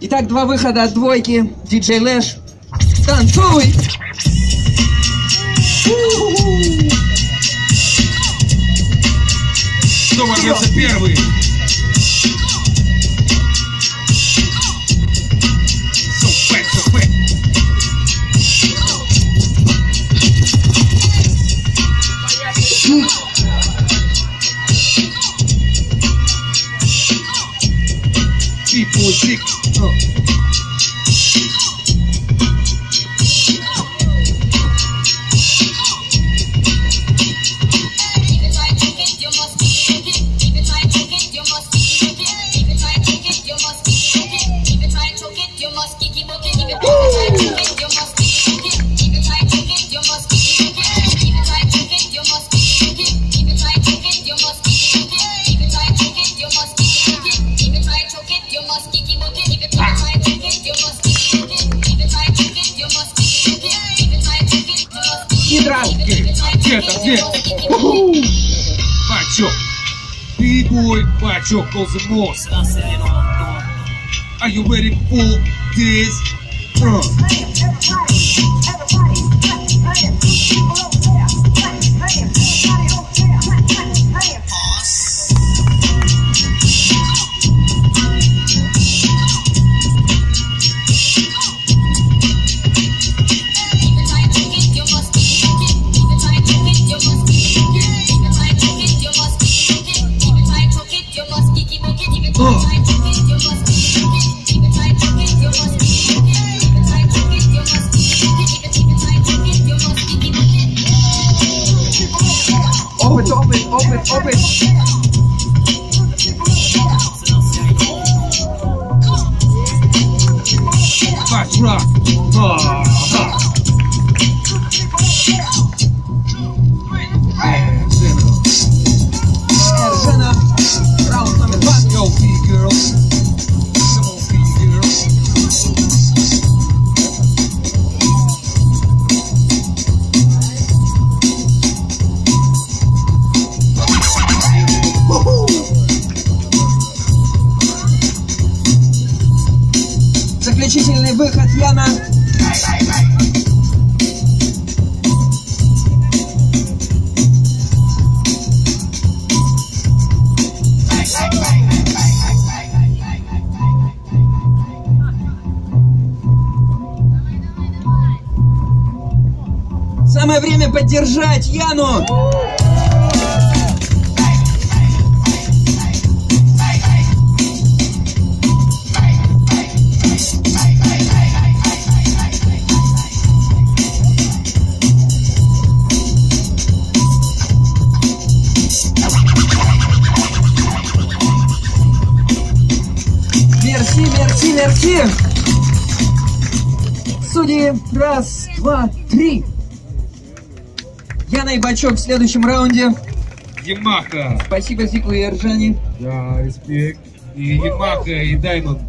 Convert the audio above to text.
Итак, два выхода от двойки. Диджей Лэш, танцуй! Кто ворвется первый? People, people. up. и дрожки. Где-то, где? У-ху! Бачок, big boy, бачок goes the most. Are you ready for this? Uh. Open. rock. Oh. Заключительный выход Яна. Самое время поддержать Яну! Легче, легче! Судьи, раз, два, три. Я и Бачок в следующем раунде. Ямаха. Спасибо Зику и Ржани. Да, респект. И Ямаха, и Даймонд.